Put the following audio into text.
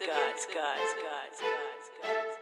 Gods, gods, gods, gods. Scott.